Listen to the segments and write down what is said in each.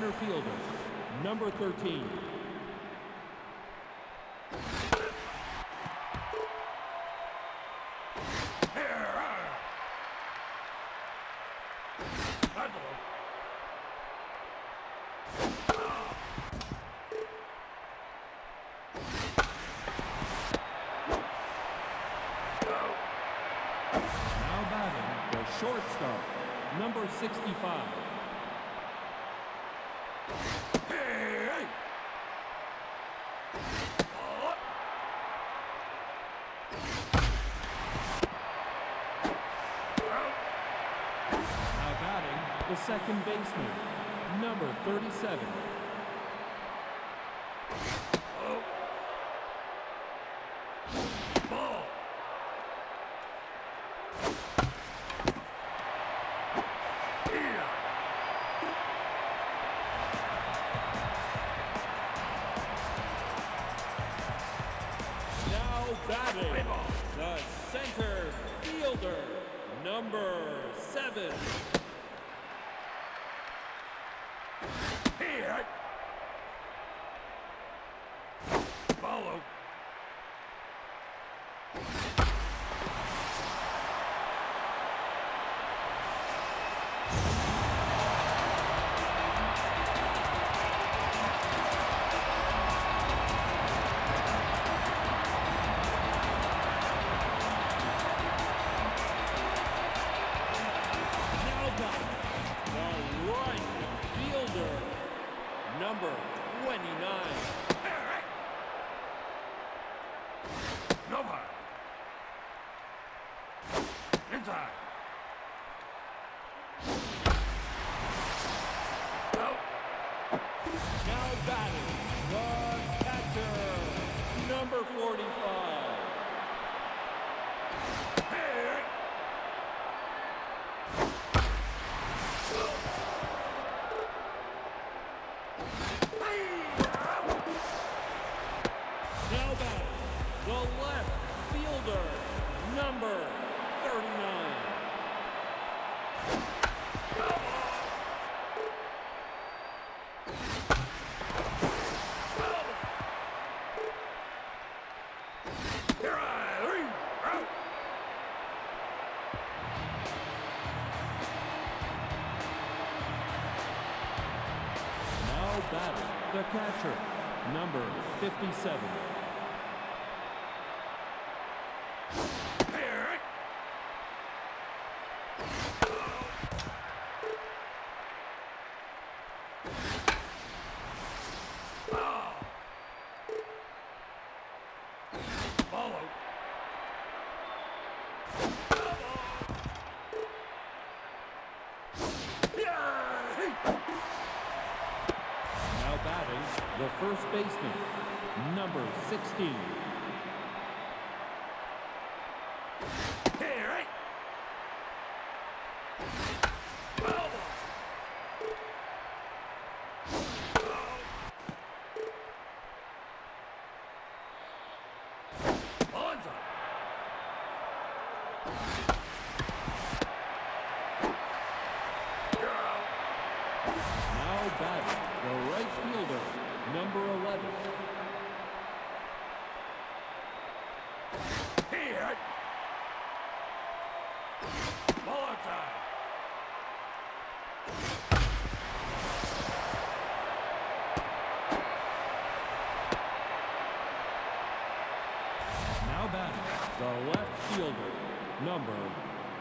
center fielder, number 13. Now batting the shortstop, number 65. second baseman, number 37. Batting the center fielder, number seven. 29. Nova. Inside. 57. the first baseman, number 16,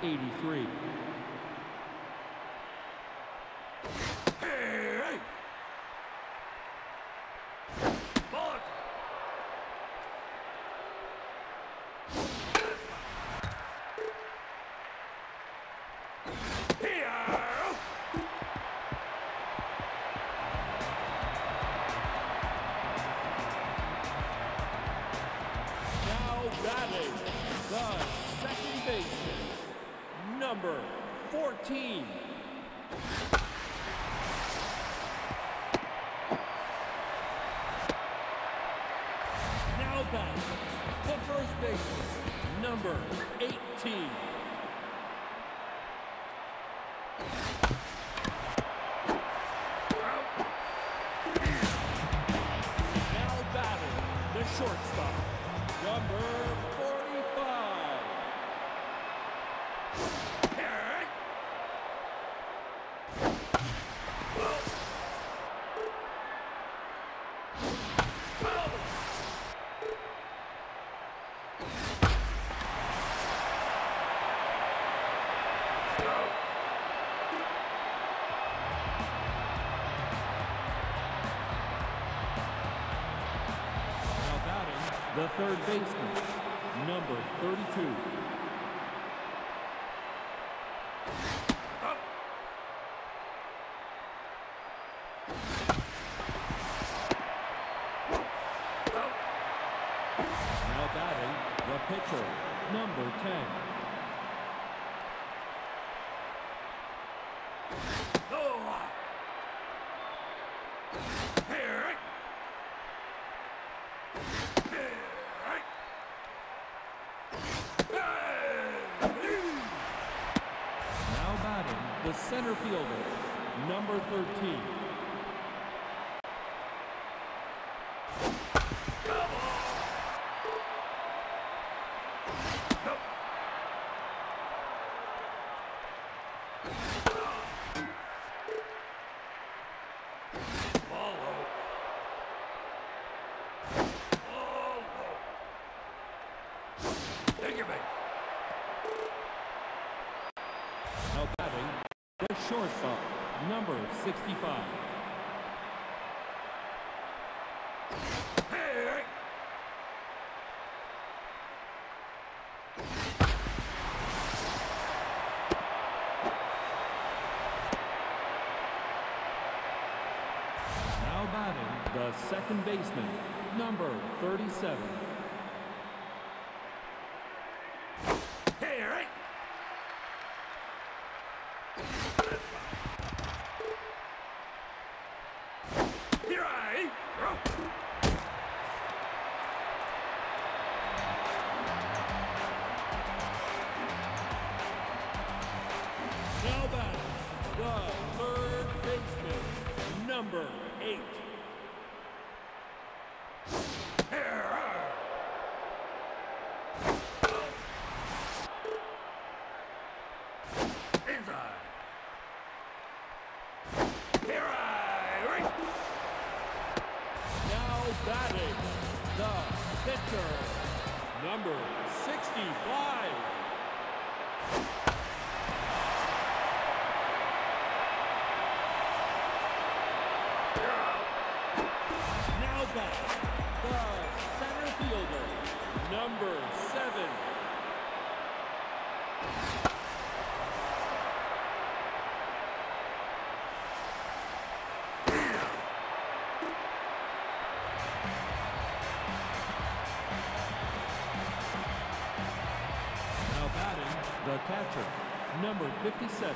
83. the third baseman, number 32, the center fielder, number 13, the second baseman, number 37. pitcher, number 65. Now back, the center fielder, number 7. the catcher, number 57,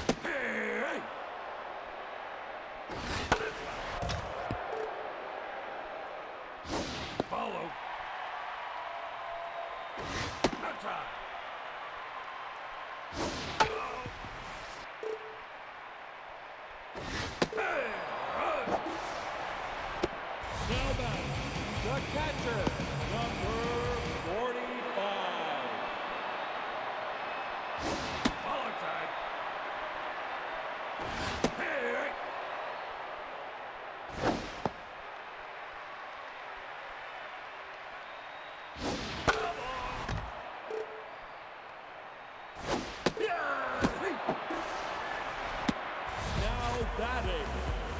Now batting,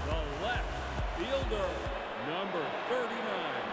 the left fielder, number 39.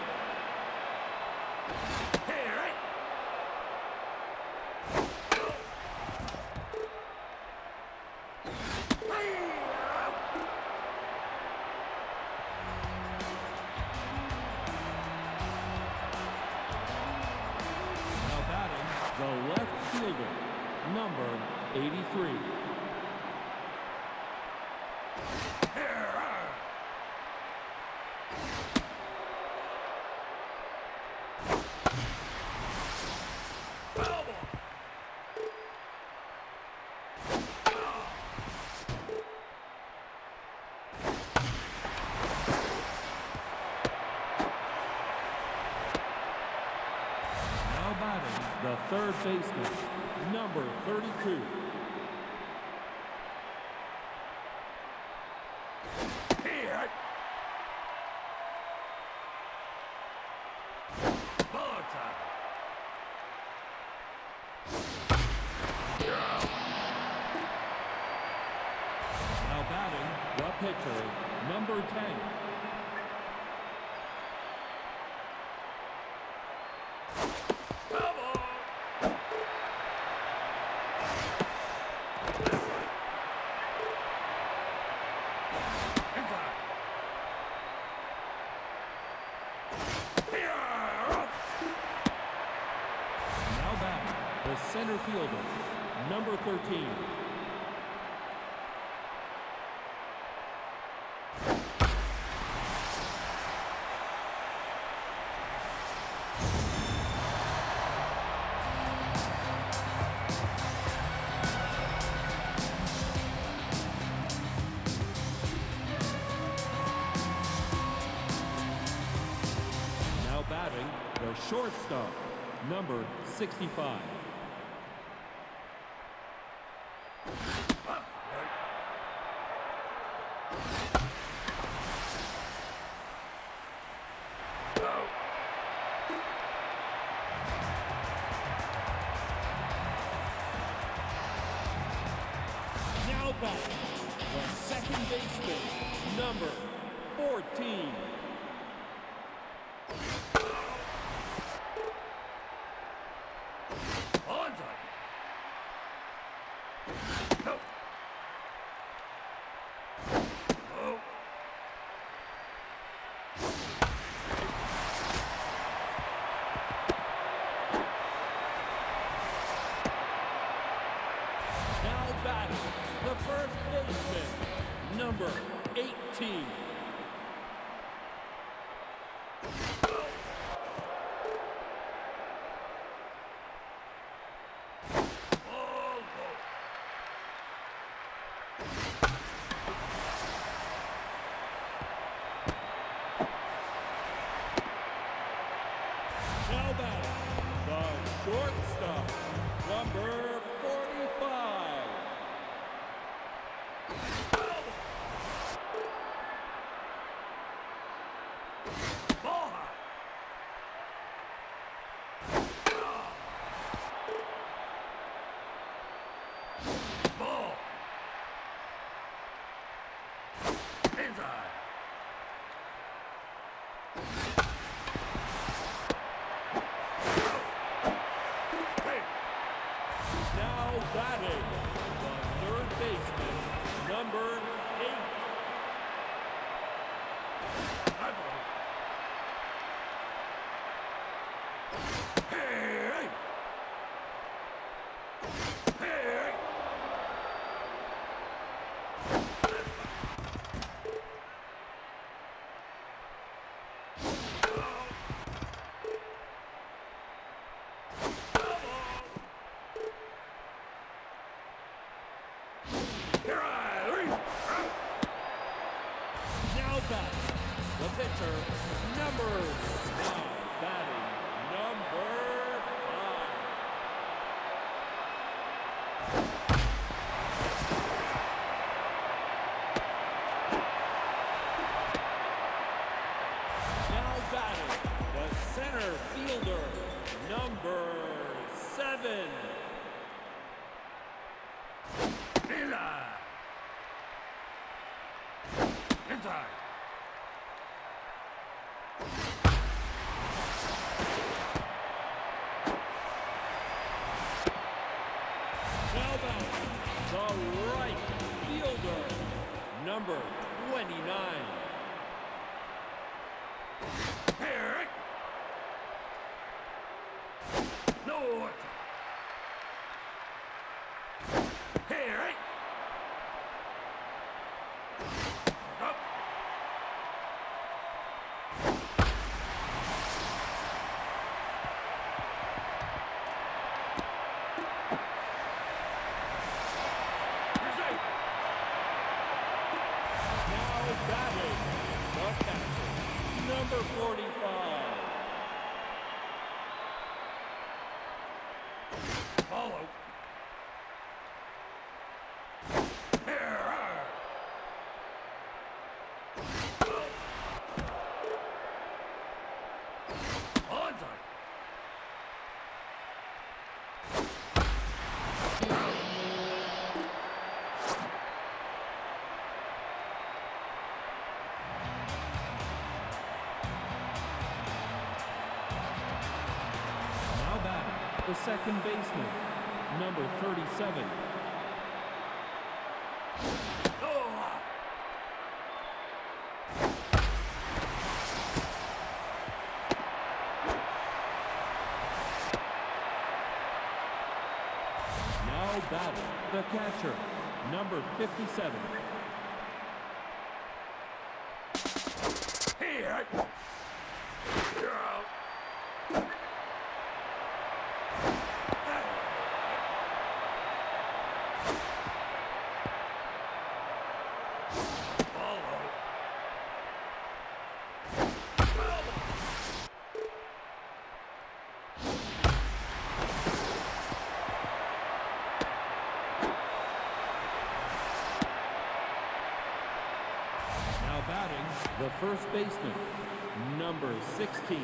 baseman, number 32. number 65. team. number 40. the second baseman, number 37. Oh. Now batting the catcher, number 57. Here! Batting, the first baseman, number 16,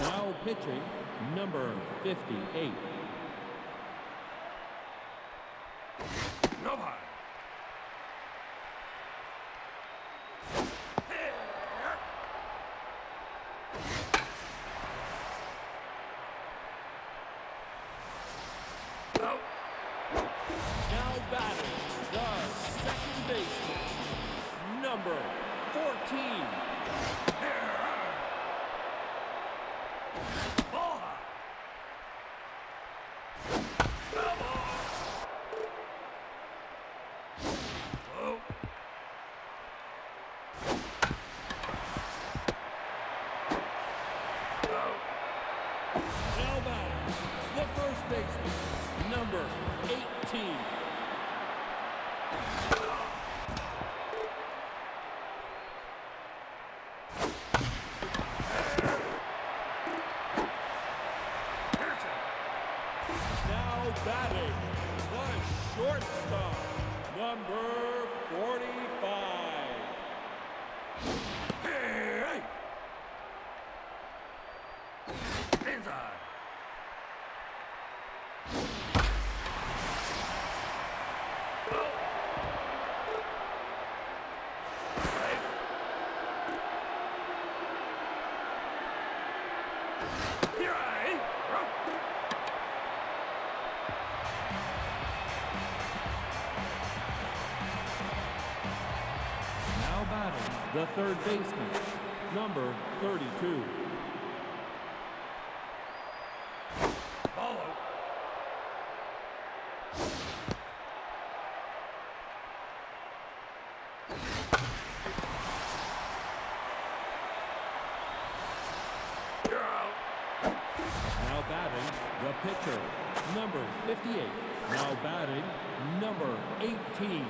Now pitching, number 58. The third baseman, number 32. Follow. Now batting, the pitcher, number 58. Now batting, number 18.